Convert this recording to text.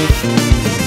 Música